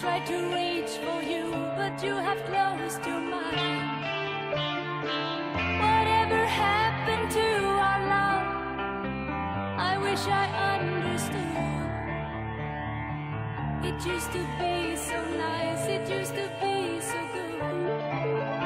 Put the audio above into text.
tried to reach for you, but you have closed your mind. Whatever happened to our love? I wish I understood. It used to be so nice, it used to be so good.